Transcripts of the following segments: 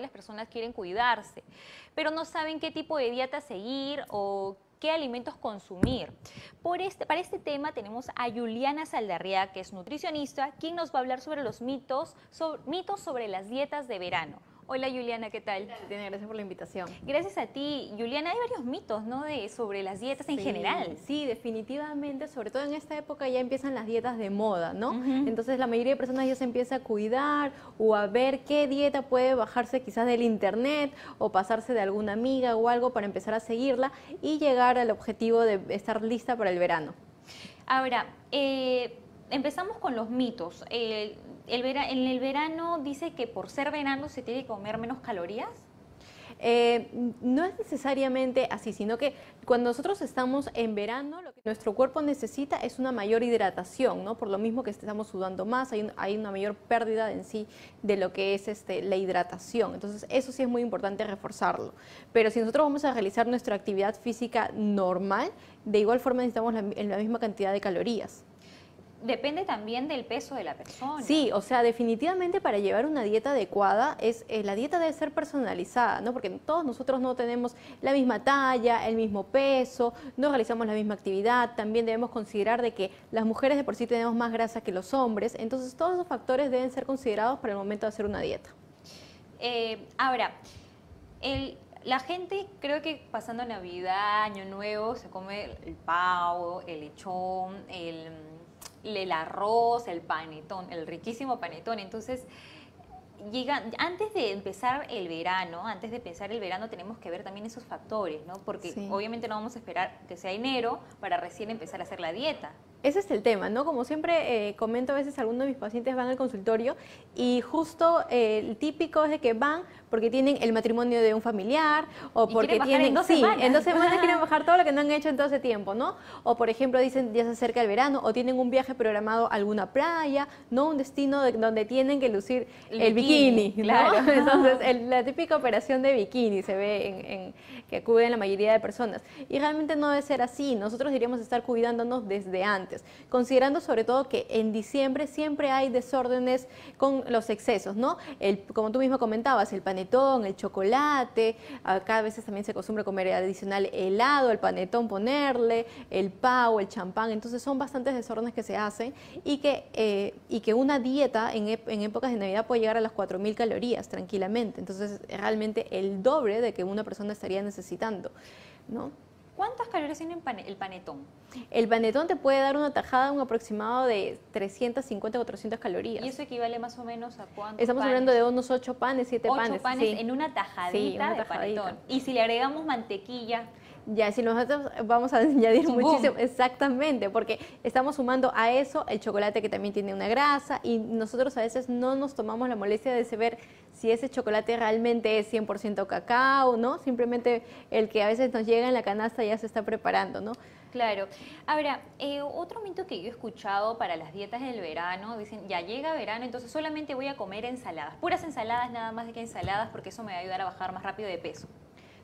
las personas quieren cuidarse, pero no saben qué tipo de dieta seguir o qué alimentos consumir. Por este, para este tema tenemos a Juliana Saldarriaga, que es nutricionista, quien nos va a hablar sobre los mitos, mitos sobre las dietas de verano. Hola Juliana, ¿qué tal? Gracias por la invitación. Gracias a ti. Juliana, hay varios mitos, ¿no? De, sobre las dietas en general. Sí, definitivamente, sobre todo en esta época ya empiezan las dietas de moda, ¿no? Entonces la mayoría de personas ya se empieza a cuidar o a ver qué dieta puede bajarse quizás del internet o pasarse de alguna amiga o algo para empezar a seguirla y llegar al objetivo de estar lista para el verano. Ahora, eh, empezamos con los mitos. Eh, en el verano dice que por ser verano se tiene que comer menos calorías. Eh, no es necesariamente así, sino que cuando nosotros estamos en verano, lo que nuestro cuerpo necesita es una mayor hidratación, ¿no? Por lo mismo que estamos sudando más, hay, hay una mayor pérdida en sí de lo que es este, la hidratación. Entonces, eso sí es muy importante reforzarlo. Pero si nosotros vamos a realizar nuestra actividad física normal, de igual forma necesitamos la misma cantidad de calorías depende también del peso de la persona. Sí, o sea, definitivamente para llevar una dieta adecuada, es eh, la dieta debe ser personalizada, ¿no? Porque todos nosotros no tenemos la misma talla, el mismo peso, no realizamos la misma actividad, también debemos considerar de que las mujeres de por sí tenemos más grasa que los hombres, entonces todos esos factores deben ser considerados para el momento de hacer una dieta. Eh, ahora, la gente creo que pasando Navidad, Año Nuevo, se come el pavo, el lechón, el el arroz, el panetón, el riquísimo panetón. Entonces, llega, antes de empezar el verano, antes de empezar el verano, tenemos que ver también esos factores, ¿no? Porque obviamente no vamos a esperar que sea enero para recién empezar a hacer la dieta. Ese es el tema, ¿no? Como siempre eh, comento a veces algunos de mis pacientes van al consultorio y justo eh, el típico es de que van porque tienen el matrimonio de un familiar o porque tienen en dos sí, semanas. en dos semanas quieren bajar todo lo que no han hecho en todo ese tiempo, ¿no? O por ejemplo dicen ya se acerca el verano o tienen un viaje programado a alguna playa, no un destino donde tienen que lucir el, bikini, claro. Entonces la típica operación de bikini se ve en, que acuden la mayoría de personas y realmente no debe ser así. Nosotros deberíamos estar cuidándonos desde antes considerando sobre todo que en diciembre siempre hay desórdenes con los excesos, ¿no? El, como tú mismo comentabas, el panetón, el chocolate, acá a veces también se acostumbra comer adicional helado, el panetón ponerle, el pavo, el champán, entonces son bastantes desórdenes que se hacen y que, eh, y que una dieta en, en épocas de Navidad puede llegar a las 4.000 calorías tranquilamente, entonces realmente el doble de que una persona estaría necesitando, ¿no? ¿Cuántas calorías tiene el panetón? El panetón te puede dar una tajada, un aproximado de 350 400 calorías. ¿Y eso equivale más o menos a cuánto? Estamos hablando de unos 8 panes, 7 panes. 8 panes en una tajadita de panetón. Y si le agregamos mantequilla, ya, si nosotros vamos a añadir muchísimo, exactamente, porque estamos sumando a eso el chocolate que también tiene una grasa y nosotros a veces no nos tomamos la molestia de saber si ese chocolate realmente es 100% cacao, ¿no? Simplemente el que a veces nos llega en la canasta ya se está preparando, ¿no? Claro. Ahora, eh, otro mito que yo he escuchado para las dietas del verano, dicen, ya llega verano, entonces solamente voy a comer ensaladas, puras ensaladas, nada más de que ensaladas, porque eso me va a ayudar a bajar más rápido de peso.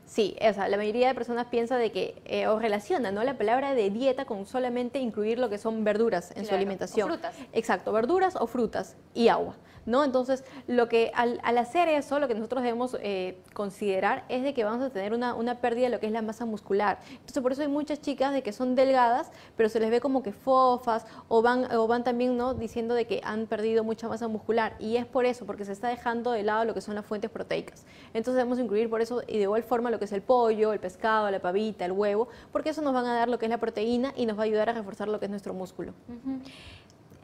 Sí, o sea, la mayoría de personas piensa de que, eh, o relaciona, ¿no? La palabra de dieta con solamente incluir lo que son verduras en su alimentación. O frutas. Exacto, verduras o frutas y agua. ¿No? Entonces, lo que al, hacer eso, lo que nosotros debemos eh, considerar es de que vamos a tener una, pérdida de lo que es la masa muscular. Entonces, por eso hay muchas chicas de que son delgadas, pero se les ve como que fofas o van, o van también, ¿no? Diciendo de que han perdido mucha masa muscular y es por eso, porque se está dejando de lado lo que son las fuentes proteicas. Entonces, debemos incluir por eso y de igual forma lo que es el pollo, el pescado, la pavita, el huevo, porque eso nos van a dar lo que es la proteína y nos va a ayudar a reforzar lo que es nuestro músculo.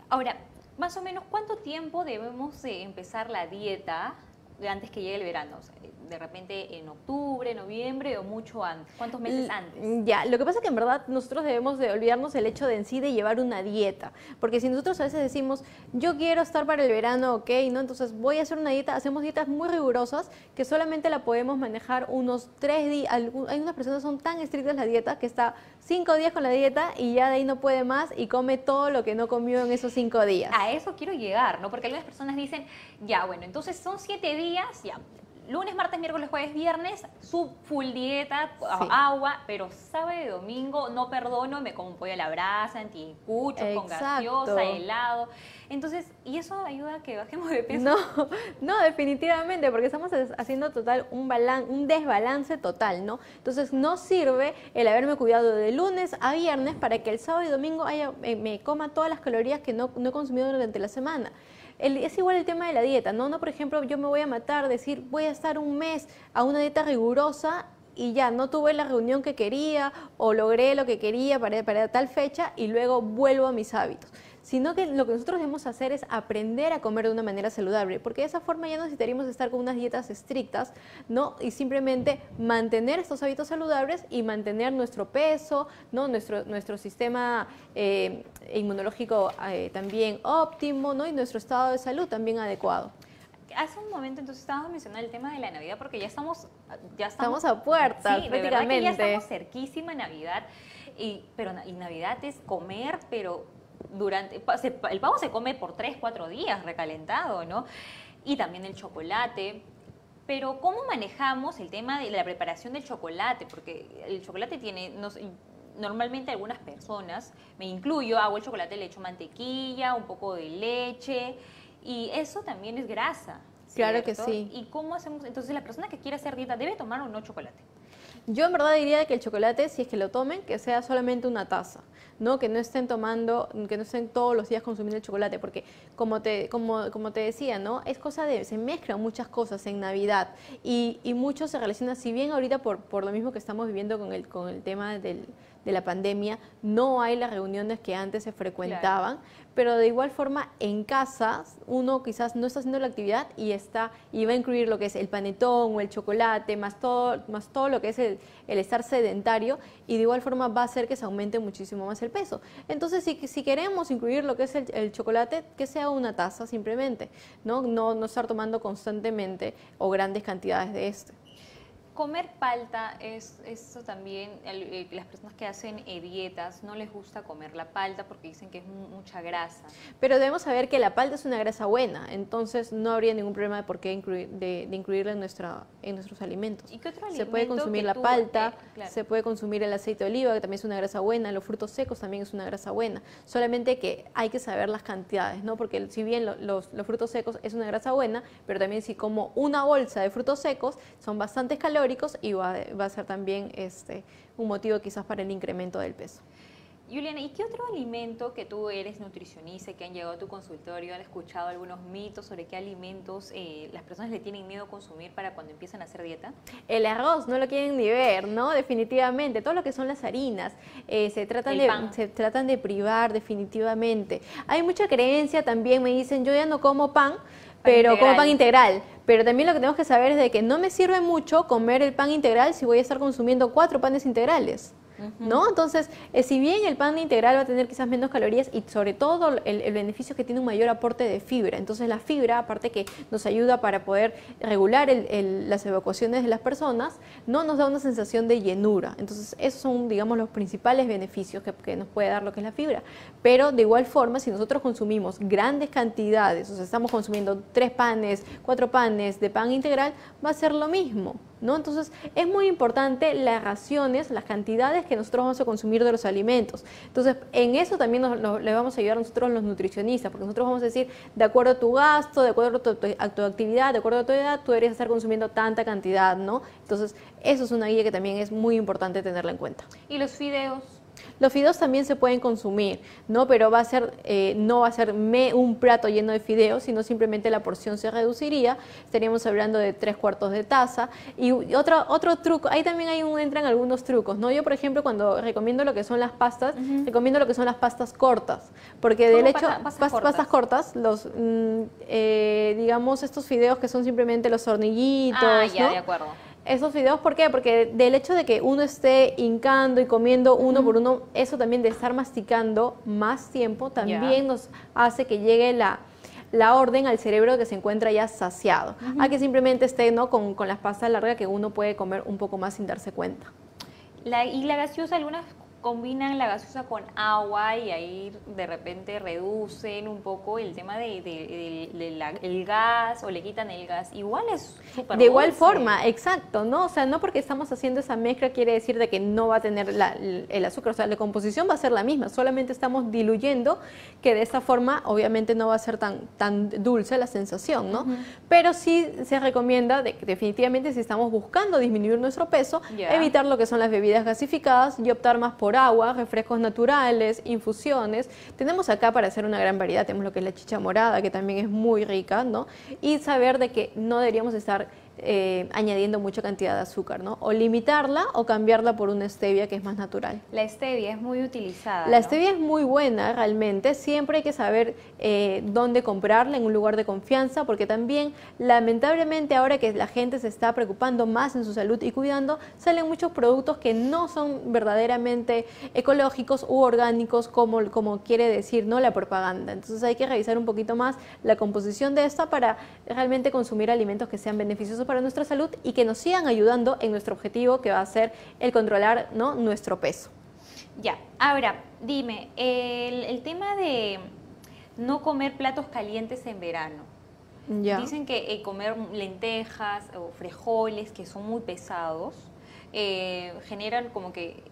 Ahora, más o menos, ¿cuánto tiempo debemos empezar la dieta antes que llegue el verano? de repente en octubre, noviembre o mucho antes? ¿Cuántos meses antes? Ya, lo que pasa es que en verdad nosotros debemos de olvidarnos el hecho de en sí de llevar una dieta, porque si nosotros a veces decimos, yo quiero estar para el verano, ok, ¿no? Entonces voy a hacer una dieta, hacemos dietas muy rigurosas que solamente la podemos manejar unos tres días, hay unas personas que son tan estrictas la dieta que está cinco días con la dieta y ya de ahí no puede más y come todo lo que no comió en esos cinco días. A eso quiero llegar, ¿no? Porque algunas personas dicen, ya, bueno, entonces son siete días, ya, lunes, martes, miércoles, jueves, viernes, su full dieta, agua, pero sábado y domingo no perdono, me como pollo a la brasa, anticucho, con gaseosa, helado. Entonces, ¿y eso ayuda a que bajemos de peso? No, no, definitivamente, porque estamos haciendo total un, un desbalance total, ¿no? Entonces, no sirve el haberme cuidado de lunes a viernes para que el sábado y domingo haya, eh, me coma todas las calorías que no, no he consumido durante la semana es igual el tema de la dieta, ¿no? No, por ejemplo, yo me voy a matar, decir, voy a estar un mes a una dieta rigurosa y ya no tuve la reunión que quería o logré lo que quería para, para tal fecha y luego vuelvo a mis hábitos sino que lo que nosotros debemos hacer es aprender a comer de una manera saludable, porque de esa forma ya no necesitaríamos estar con unas dietas estrictas, ¿no? Y simplemente mantener estos hábitos saludables y mantener nuestro peso, ¿no? Nuestro, nuestro sistema eh, inmunológico eh, también óptimo, ¿no? Y nuestro estado de salud también adecuado hace un momento entonces estábamos mencionando el tema de la Navidad porque ya estamos ya estamos, a puertas sí, prácticamente. ya estamos cerquísima Navidad y pero y Navidad es comer pero durante, el pavo se come por 3, 4 días recalentado, ¿no? Y también el chocolate. Pero ¿cómo manejamos el tema de la preparación del chocolate? Porque el chocolate tiene, normalmente algunas personas, me incluyo, hago el chocolate, le echo mantequilla, un poco de leche, y eso también es grasa. Claro que sí. ¿Y cómo hacemos? Entonces, la persona que quiere hacer dieta debe tomar o no chocolate. Yo en verdad diría que el chocolate, si es que lo tomen, que sea solamente una taza, ¿no? Que no estén tomando, que no estén todos los días consumiendo el chocolate, porque como te, como, como te decía, ¿no? Es cosa de, se mezclan muchas cosas en Navidad y, y mucho se relaciona, si bien ahorita por, por lo mismo que estamos viviendo con el, con el tema del, de la pandemia, no hay las reuniones que antes se frecuentaban, pero de igual forma en casa uno quizás no está haciendo la actividad y está y va a incluir lo que es el panetón o el chocolate, más todo, más todo lo que es el, estar sedentario y de igual forma va a hacer que se aumente muchísimo más el peso. Entonces, si, si queremos incluir lo que es el, chocolate, que sea una taza simplemente, ¿no? No, no estar tomando constantemente o grandes cantidades de este comer palta es eso también, las personas que hacen eh, dietas no les gusta comer la palta porque dicen que es mucha grasa. Pero debemos saber que la palta es una grasa buena, entonces no habría ningún problema de por qué incluir, de, incluirla en, nuestra, en nuestros alimentos. ¿Y qué otro Se puede consumir la palta, eh, se puede consumir el aceite de oliva, que también es una grasa buena, los frutos secos también es una grasa buena, solamente que hay que saber las cantidades, ¿no? Porque si bien los, los frutos secos es una grasa buena, pero también si como una bolsa de frutos secos son bastantes calóricos, y va, a ser también este, un motivo quizás para el incremento del peso. Juliana, ¿y qué otro alimento que tú eres nutricionista, que han llegado a tu consultorio, han escuchado algunos mitos sobre qué alimentos eh, las personas le tienen miedo a consumir para cuando empiezan a hacer dieta? El arroz, no lo quieren ni ver, ¿no? Definitivamente. Todo lo que son las harinas, eh, se, tratan de, se tratan de privar definitivamente. Hay mucha creencia también, me dicen, yo ya no como pan, pero como pan integral. Pero también lo que tenemos que saber es de que no me sirve mucho comer el pan integral si voy a estar consumiendo cuatro panes integrales. ¿No? Entonces, eh, si bien el pan integral va a tener quizás menos calorías y sobre todo el, beneficio es que tiene un mayor aporte de fibra, entonces la fibra, aparte que nos ayuda para poder regular las evacuaciones de las personas, no nos da una sensación de llenura. Entonces, esos son, digamos, los principales beneficios que nos puede dar lo que es la fibra. Pero de igual forma, si nosotros consumimos grandes cantidades, o sea, estamos consumiendo tres panes, cuatro panes de pan integral, va a ser lo mismo. ¿No? Entonces, es muy importante las raciones, las cantidades que nosotros vamos a consumir de los alimentos. Entonces, en eso también nos, le vamos a ayudar nosotros los nutricionistas, porque nosotros vamos a decir, de acuerdo a tu gasto, de acuerdo a tu, actividad, de acuerdo a tu edad, tú deberías estar consumiendo tanta cantidad, ¿no? Entonces, eso es una guía que también es muy importante tenerla en cuenta. ¿Y los fideos? Los fideos también se pueden consumir, ¿no? Pero va a ser, eh, no va a ser un plato lleno de fideos, sino simplemente la porción se reduciría. Estaríamos hablando de tres cuartos de taza. Y otro, otro truco, ahí también hay un, entran algunos trucos, ¿no? Yo, por ejemplo, cuando recomiendo lo que son las pastas, recomiendo lo que son las pastas cortas. Porque del hecho, pastas, cortas? los, mm, eh, digamos, estos fideos que son simplemente los hornillitos, ah, ya, de acuerdo esos videos, ¿por qué? Porque del hecho de que uno esté hincando y comiendo uno por uno, eso también de estar masticando más tiempo también nos hace que llegue la, la orden al cerebro que se encuentra ya saciado, a que simplemente esté ¿no? con, con las pastas largas que uno puede comer un poco más sin darse cuenta. La, y la gaseosa, algunas combinan la gaseosa con agua y ahí de repente reducen un poco el tema del de, gas o le quitan el gas. Igual es súper De igual forma, exacto, ¿no? O sea, no porque estamos haciendo esa mezcla quiere decir de que no va a tener el azúcar, o sea, la composición va a ser la misma, solamente estamos diluyendo que de esta forma obviamente no va a ser tan, tan dulce la sensación, ¿no? Pero sí se recomienda de, definitivamente si estamos buscando disminuir nuestro peso, evitar lo que son las bebidas gasificadas y optar más por agua, refrescos naturales, infusiones. Tenemos acá para hacer una gran variedad, tenemos lo que es la chicha morada, que también es muy rica, ¿no? Y saber de que no deberíamos estar eh, añadiendo mucha cantidad de azúcar, ¿no? O limitarla o cambiarla por una stevia que es más natural. La stevia es muy utilizada. La stevia es muy buena realmente, siempre hay que saber eh, dónde comprarla en un lugar de confianza, porque también lamentablemente ahora que la gente se está preocupando más en su salud y cuidando, salen muchos productos que no son verdaderamente ecológicos u orgánicos como, como quiere decir ¿no? la propaganda. Entonces hay que revisar un poquito más la composición de esta para realmente consumir alimentos que sean beneficiosos para nuestra salud y que nos sigan ayudando en nuestro objetivo que va a ser el controlar ¿no? nuestro peso. Ya, ahora dime, el, tema de no comer platos calientes en verano. Dicen que eh, comer lentejas o frijoles que son muy pesados eh, generan como que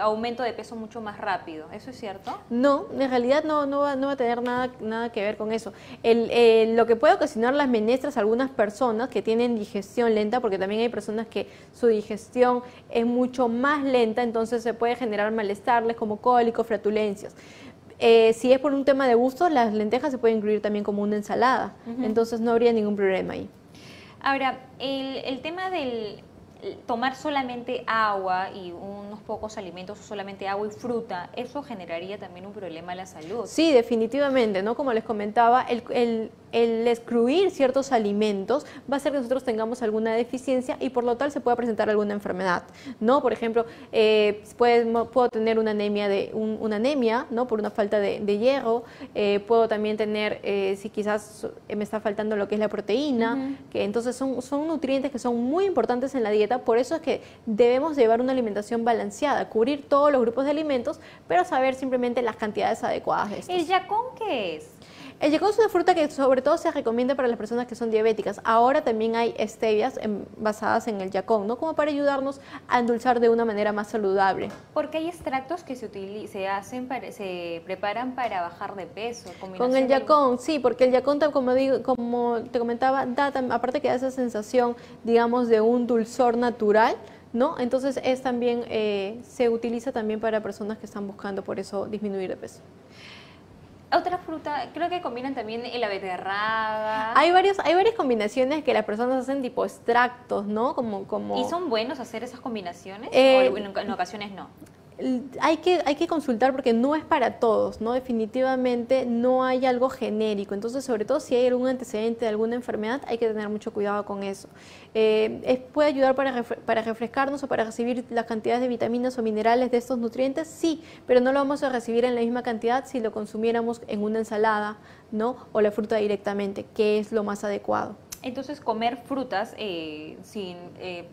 aumento de peso mucho más rápido. ¿Eso es cierto? No, en realidad no, no, va, no va a tener nada, nada que ver con eso. El, lo que puede ocasionar las menestras a algunas personas que tienen digestión lenta, porque también hay personas que su digestión es mucho más lenta, entonces se puede generar malestarles como cólicos, flatulencias. Eh, si es por un tema de gusto, las lentejas se pueden incluir también como una ensalada, entonces no habría ningún problema ahí. Ahora, el, el tema del tomar solamente agua y unos pocos alimentos o solamente agua y fruta, eso generaría también un problema a la salud. Sí, definitivamente, ¿no? Como les comentaba, el, el, el excluir ciertos alimentos va a hacer que nosotros tengamos alguna deficiencia y por lo tal se pueda presentar alguna enfermedad, ¿no? Por ejemplo, eh, puedo tener una anemia, de, una anemia, ¿no? Por una falta de, hierro, eh, puedo también tener, eh, si quizás me está faltando lo que es la proteína, que entonces son, son nutrientes que son muy importantes en la dieta por eso es que debemos llevar una alimentación balanceada, cubrir todos los grupos de alimentos, pero saber simplemente las cantidades adecuadas de estos. ¿El yacón qué es? El yacón es una fruta que sobre todo se recomienda para las personas que son diabéticas. Ahora también hay stevias basadas en el yacón, ¿no? Como para ayudarnos a endulzar de una manera más saludable. Porque hay extractos que se, se hacen, se preparan para bajar de peso. Con el yacón, sí, porque el yacón, como, digo, como te comentaba, da, aparte que da esa sensación, digamos, de un dulzor natural, ¿no? Entonces es también, eh, se utiliza también para personas que están buscando por eso disminuir de peso. Otra fruta, creo que combinan también la beterraga. Hay varios, hay varias combinaciones que las personas hacen tipo extractos, ¿no? Como, como... ¿Y son buenos hacer esas combinaciones? Eh, ¿O en ocasiones no? Hay que, hay que consultar porque no es para todos, ¿no? Definitivamente no hay algo genérico. Entonces, sobre todo si hay algún antecedente de alguna enfermedad, hay que tener mucho cuidado con eso. Eh, ¿Puede ayudar para, para refrescarnos o para recibir las cantidades de vitaminas o minerales de estos nutrientes? Sí, pero no lo vamos a recibir en la misma cantidad si lo consumiéramos en una ensalada, ¿no? O la fruta directamente, que es lo más adecuado. Entonces, comer frutas eh, sin... Eh,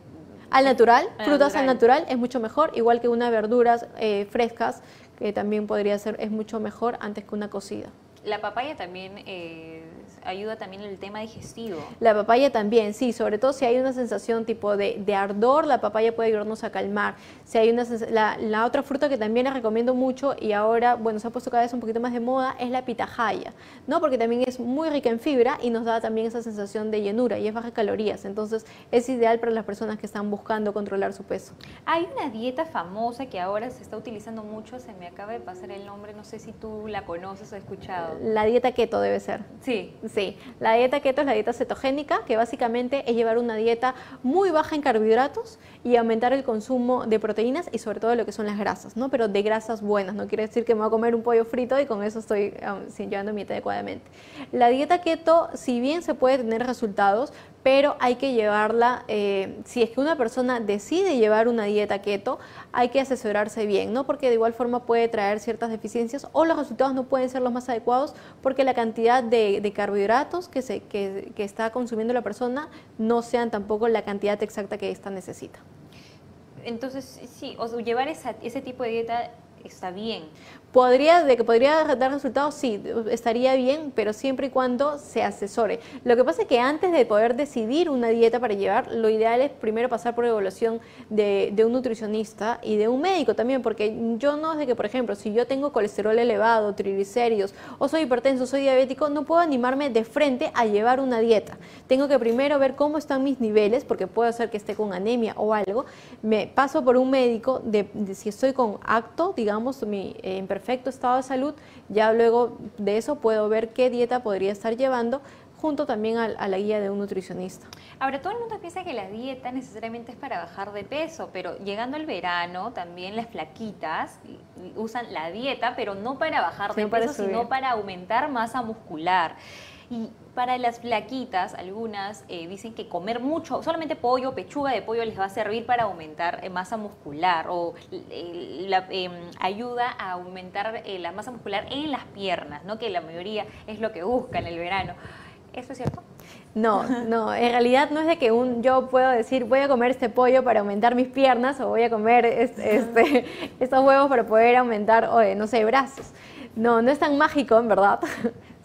al natural, frutas al natural es mucho mejor, igual que unas verduras eh, frescas, que también podría ser, es mucho mejor antes que una cocida. La papaya también eh, ayuda también en el tema digestivo. La papaya también, sí, sobre todo si hay una sensación tipo de, ardor, la papaya puede ayudarnos a calmar. Si hay una la, la, otra fruta que también les recomiendo mucho y ahora, bueno, se ha puesto cada vez un poquito más de moda es la pitahaya, ¿no? Porque también es muy rica en fibra y nos da también esa sensación de llenura y es baja en calorías. Entonces, es ideal para las personas que están buscando controlar su peso. Hay una dieta famosa que ahora se está utilizando mucho, se me acaba de pasar el nombre, no sé si tú la conoces o has escuchado. La dieta keto debe ser. Sí. Sí, la dieta keto es la dieta cetogénica, que básicamente es llevar una dieta muy baja en carbohidratos y aumentar el consumo de proteínas y sobre todo lo que son las grasas, ¿no? Pero de grasas buenas, no quiere decir que me voy a comer un pollo frito y con eso estoy um, llevando mi dieta adecuadamente. La dieta keto, si bien se puede tener resultados, pero hay que llevarla, eh, si es que una persona decide llevar una dieta keto, hay que asesorarse bien, ¿no? Porque de igual forma puede traer ciertas deficiencias o los resultados no pueden ser los más adecuados porque la cantidad de, carbohidratos que, se, que, está consumiendo la persona no sean tampoco la cantidad exacta que ésta necesita. Entonces, sí, o llevar ese tipo de dieta está bien. Podría, de que podría dar resultados, sí, estaría bien, pero siempre y cuando se asesore. Lo que pasa es que antes de poder decidir una dieta para llevar, lo ideal es primero pasar por evaluación de, de un nutricionista y de un médico también, porque yo no de que, por ejemplo, si yo tengo colesterol elevado, triglicéridos, o soy hipertenso, soy diabético, no puedo animarme de frente a llevar una dieta. Tengo que primero ver cómo están mis niveles, porque puede ser que esté con anemia o algo. Me paso por un médico de, si estoy con acto, digamos, mi eh, perfecto estado de salud, ya luego de eso puedo ver qué dieta podría estar llevando junto también a, la guía de un nutricionista. Ahora, todo el mundo piensa que la dieta necesariamente es para bajar de peso, pero llegando el verano, también las flaquitas usan la dieta, pero no para bajar de peso, sino para aumentar masa muscular. Y para las flaquitas, algunas eh, dicen que comer mucho, solamente pollo, pechuga de pollo les va a servir para aumentar eh, masa muscular o eh, la, em, ayuda a aumentar la masa muscular en las piernas, ¿no? que la mayoría es lo que busca en el verano. ¿Eso es cierto? No, no, en realidad no es de que un, yo puedo decir voy a comer este pollo para aumentar mis piernas o voy a comer este, estos huevos para poder aumentar, no sé, brazos. No, no es tan mágico, en verdad.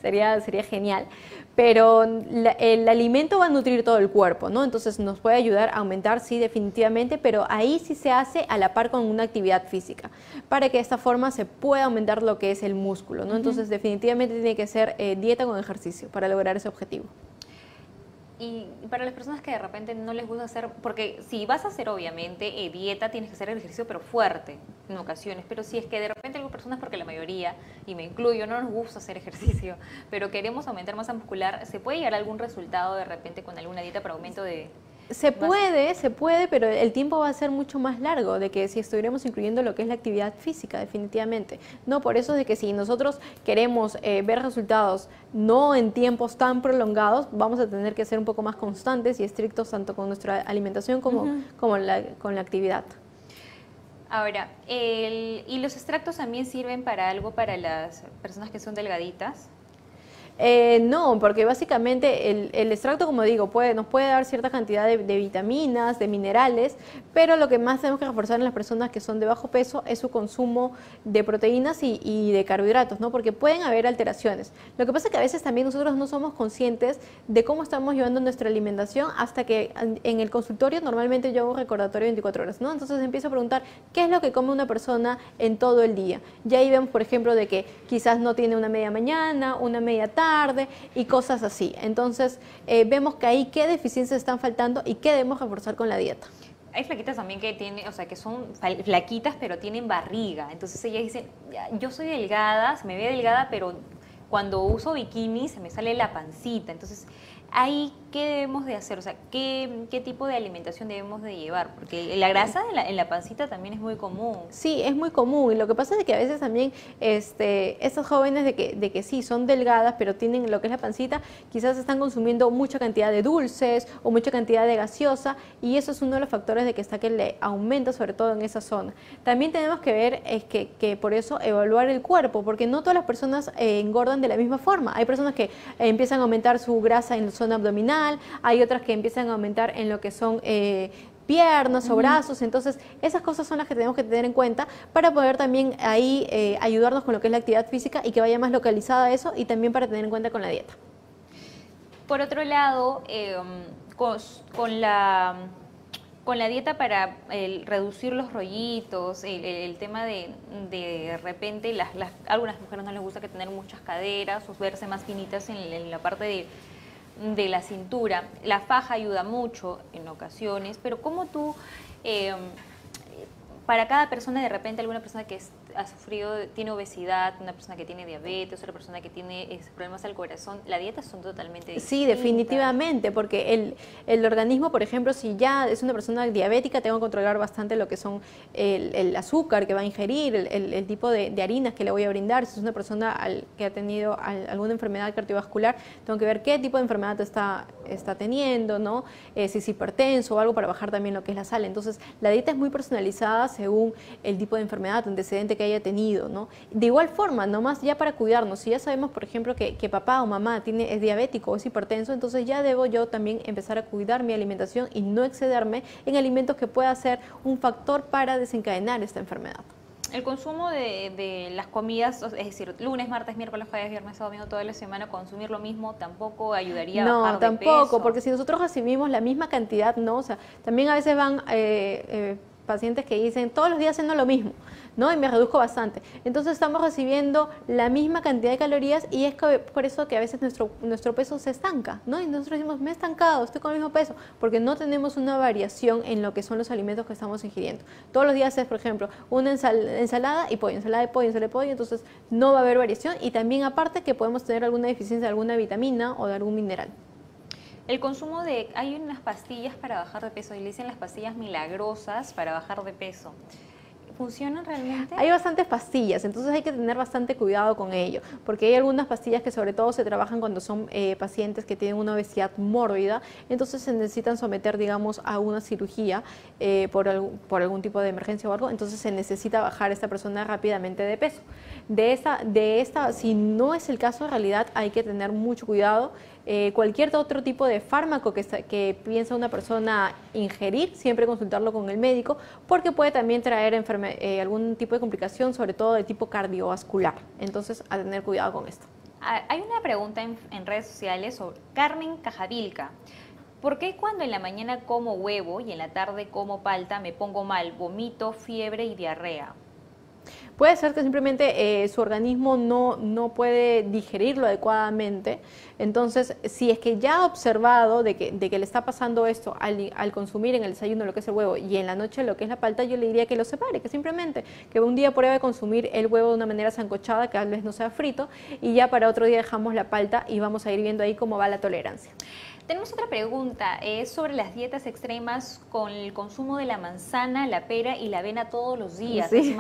sería, sería genial. Pero el alimento va a nutrir todo el cuerpo, ¿no? Entonces nos puede ayudar a aumentar, sí, definitivamente, pero ahí sí se hace a la par con una actividad física, para que de esta forma se pueda aumentar lo que es el músculo, ¿no? Entonces definitivamente tiene que ser eh, dieta con ejercicio para lograr ese objetivo. Y para las personas que de repente no les gusta hacer, porque si vas a hacer obviamente eh, dieta, tienes que hacer ejercicio, pero fuerte en ocasiones. Pero si es que de repente algunas personas, porque la mayoría, y me incluyo, no nos gusta hacer ejercicio, pero queremos aumentar masa muscular, ¿se puede llegar a algún resultado de repente con alguna dieta para aumento de, se puede, se puede, pero el tiempo va a ser mucho más largo de que si estuviéramos incluyendo lo que es la actividad física, definitivamente. No, por eso es de que si nosotros queremos eh, ver resultados no en tiempos tan prolongados, vamos a tener que ser un poco más constantes y estrictos tanto con nuestra alimentación como, como con la actividad. Ahora, ¿y los extractos también sirven para algo para las personas que son delgaditas? Eh, no, porque básicamente el, extracto, como digo, puede, nos puede dar cierta cantidad de, vitaminas, de minerales, pero lo que más tenemos que reforzar en las personas que son de bajo peso es su consumo de proteínas y, de carbohidratos, ¿no? Porque pueden haber alteraciones. Lo que pasa es que a veces también nosotros no somos conscientes de cómo estamos llevando nuestra alimentación hasta que en el consultorio normalmente yo hago un recordatorio 24 horas, ¿no? Entonces empiezo a preguntar qué es lo que come una persona en todo el día. Ya ahí vemos, por ejemplo, de que quizás no tiene una media mañana, una media tarde, tarde y cosas así. Entonces, eh, vemos que ahí qué deficiencias están faltando y qué debemos reforzar con la dieta. Hay flaquitas también que tienen, o sea, que son flaquitas pero tienen barriga. Entonces ellas dicen, yo soy delgada, se me ve delgada, pero cuando uso bikini se me sale la pancita. Entonces, ahí ¿qué debemos de hacer? O sea, ¿qué, qué tipo de alimentación debemos de llevar? Porque la grasa en la, en la, pancita también es muy común. Sí, es muy común. Y lo que pasa es que a veces también este, estos jóvenes de que, de que sí, son delgadas, pero tienen lo que es la pancita, quizás están consumiendo mucha cantidad de dulces o mucha cantidad de gaseosa y eso es uno de los factores de que está que le aumenta sobre todo en esa zona. También tenemos que ver es que, que por eso evaluar el cuerpo, porque no todas las personas eh, engordan de la misma forma. Hay personas que eh, empiezan a aumentar su grasa en la zona abdominal, hay otras que empiezan a aumentar en lo que son eh, piernas o brazos, entonces esas cosas son las que tenemos que tener en cuenta para poder también ahí eh, ayudarnos con lo que es la actividad física y que vaya más localizada a eso y también para tener en cuenta con la dieta. Por otro lado, em, con, la con la dieta para reducir los rollitos, el, tema de de repente las, las, algunas mujeres no les gusta que tener muchas caderas o verse más finitas en la parte de de la cintura. La faja ayuda mucho en ocasiones, pero ¿cómo tú, eh, para cada persona, de repente alguna persona que ha sufrido, tiene obesidad, una persona que tiene diabetes, otra persona que tiene problemas al corazón, la dieta son totalmente distintas. Sí, definitivamente, porque el, el, organismo, por ejemplo, si ya es una persona diabética, tengo que controlar bastante lo que son el, azúcar que va a ingerir, el, tipo de, harinas que le voy a brindar. Si es una persona al, que ha tenido alguna enfermedad cardiovascular, tengo que ver qué tipo de enfermedad está, está teniendo, ¿no? Eh, si es hipertenso o algo para bajar también lo que es la sal. Entonces, la dieta es muy personalizada según el tipo de enfermedad, antecedente que que haya tenido, ¿no? De igual forma, nomás ya para cuidarnos, si ya sabemos, por ejemplo, que, que papá o mamá tiene, es diabético o es hipertenso, entonces ya debo yo también empezar a cuidar mi alimentación y no excederme en alimentos que pueda ser un factor para desencadenar esta enfermedad. El consumo de, las comidas, es decir, lunes, martes, miércoles, jueves, viernes, domingo, toda la semana, consumir lo mismo tampoco ayudaría a bajar No, tampoco, porque si nosotros recibimos la misma cantidad, no, o sea, también a veces van eh, eh, pacientes que dicen todos los días haciendo lo mismo. ¿no? Y me reduzco bastante. Entonces estamos recibiendo la misma cantidad de calorías y es por eso que a veces nuestro, nuestro peso se estanca, ¿no? Y nosotros decimos, me he estancado, estoy con el mismo peso, porque no tenemos una variación en lo que son los alimentos que estamos ingiriendo. Todos los días es, por ejemplo, una ensalada y pollo, ensalada de pollo, ensalada de pollo, entonces no va a haber variación y también aparte que podemos tener alguna deficiencia de alguna vitamina o de algún mineral. El consumo de... Hay unas pastillas para bajar de peso y le dicen las pastillas milagrosas para bajar de peso. ¿Funcionan realmente? Hay bastantes pastillas, entonces hay que tener bastante cuidado con ello, porque hay algunas pastillas que sobre todo se trabajan cuando son eh, pacientes que tienen una obesidad mórbida, entonces se necesitan someter, digamos, a una cirugía eh, por, por algún tipo de emergencia o algo, entonces se necesita bajar esta persona rápidamente de peso. De esta, de esta, si no es el caso, en realidad hay que tener mucho cuidado eh, cualquier otro tipo de fármaco que, que, piensa una persona ingerir, siempre consultarlo con el médico, porque puede también traer eh, algún tipo de complicación, sobre todo de tipo cardiovascular. Entonces, a tener cuidado con esto. Ah, hay una pregunta en, en redes sociales sobre Carmen Cajavilca. ¿Por qué cuando en la mañana como huevo y en la tarde como palta me pongo mal, vomito, fiebre y diarrea? Puede ser que simplemente eh, su organismo no, no puede digerirlo adecuadamente. Entonces, si es que ya ha observado de que, de que le está pasando esto al, al, consumir en el desayuno lo que es el huevo y en la noche lo que es la palta, yo le diría que lo separe, que simplemente que un día pruebe consumir el huevo de una manera zancochada, que tal vez no sea frito, y ya para otro día dejamos la palta y vamos a ir viendo ahí cómo va la tolerancia. Tenemos otra pregunta, es sobre las dietas extremas con el consumo de la manzana, la pera y la avena todos los días, sí.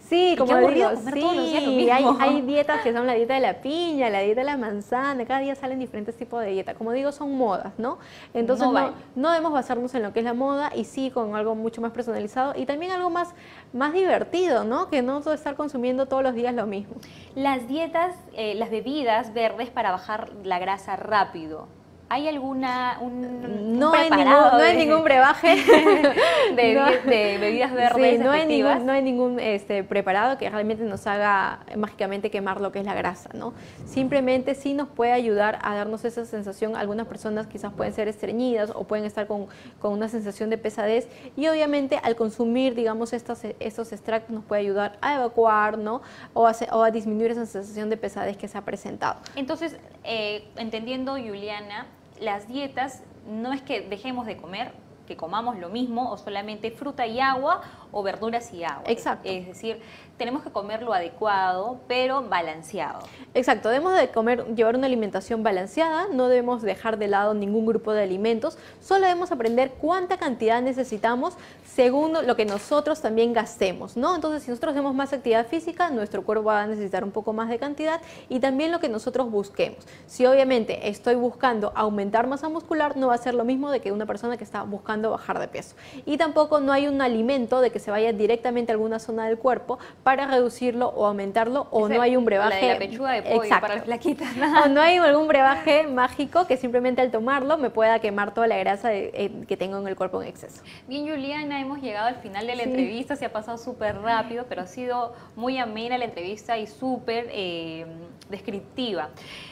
Sí, como digo, sí, hay, hay, dietas que son la dieta de la piña, la dieta de la manzana, cada día salen diferentes tipos de dietas. Como digo, son modas, ¿no? Entonces no, no, debemos basarnos en lo que es la moda y sí con algo mucho más personalizado y también algo más, más divertido, ¿no? Que no estar consumiendo todos los días lo mismo. Las dietas, eh, las bebidas verdes para bajar la grasa rápido. ¿Hay alguna un, no, hay ningún, no hay ningún brebaje de, bebidas verdes? no, hay ningún, no hay ningún este, preparado que realmente nos haga mágicamente quemar lo que es la grasa, ¿no? Simplemente sí nos puede ayudar a darnos esa sensación. Algunas personas quizás pueden ser estreñidas o pueden estar con, con una sensación de pesadez y obviamente al consumir, digamos, estos, estos extractos nos puede ayudar a evacuar, ¿no? O a, o a disminuir esa sensación de pesadez que se ha presentado. Entonces, eh, entendiendo, Juliana, las dietas no es que dejemos de comer, que comamos lo mismo o solamente fruta y agua o verduras y agua. Exacto. Es decir, tenemos que comer lo adecuado, pero balanceado. Exacto, debemos de comer, llevar una alimentación balanceada, no debemos dejar de lado ningún grupo de alimentos, solo debemos aprender cuánta cantidad necesitamos según lo que nosotros también gastemos, ¿no? Entonces, si nosotros hacemos más actividad física, nuestro cuerpo va a necesitar un poco más de cantidad y también lo que nosotros busquemos. Si obviamente estoy buscando aumentar masa muscular, no va a ser lo mismo de que una persona que está buscando bajar de peso. Y tampoco no hay un alimento de que se vaya directamente a alguna zona del cuerpo para reducirlo o aumentarlo o no hay un brebaje. La, la pechuga de pollo para las flaquitas. O no hay algún brebaje mágico que simplemente al tomarlo me pueda quemar toda la grasa eh, que tengo en el cuerpo en exceso. Bien, Juliana, hemos llegado al final de la entrevista, se ha pasado súper rápido, pero ha sido muy amena la entrevista y súper eh, descriptiva.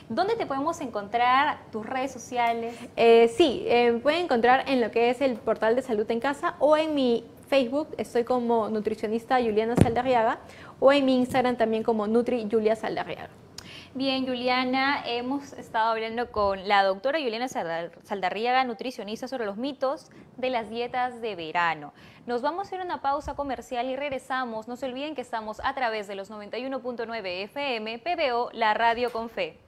¿Dónde te podemos encontrar? ¿Tus redes sociales? Eh, sí, pueden encontrar en lo que es el portal de salud en casa o en mi Facebook estoy como nutricionista Juliana Saldarriaga o en mi Instagram también como Nutri Julia Saldarriaga. Bien, Juliana, hemos estado hablando con la doctora Juliana Saldarriaga, nutricionista, sobre los mitos de las dietas de verano. Nos vamos a hacer una pausa comercial y regresamos. No se olviden que estamos a través de los 91.9 FM, PBO, la radio con fe.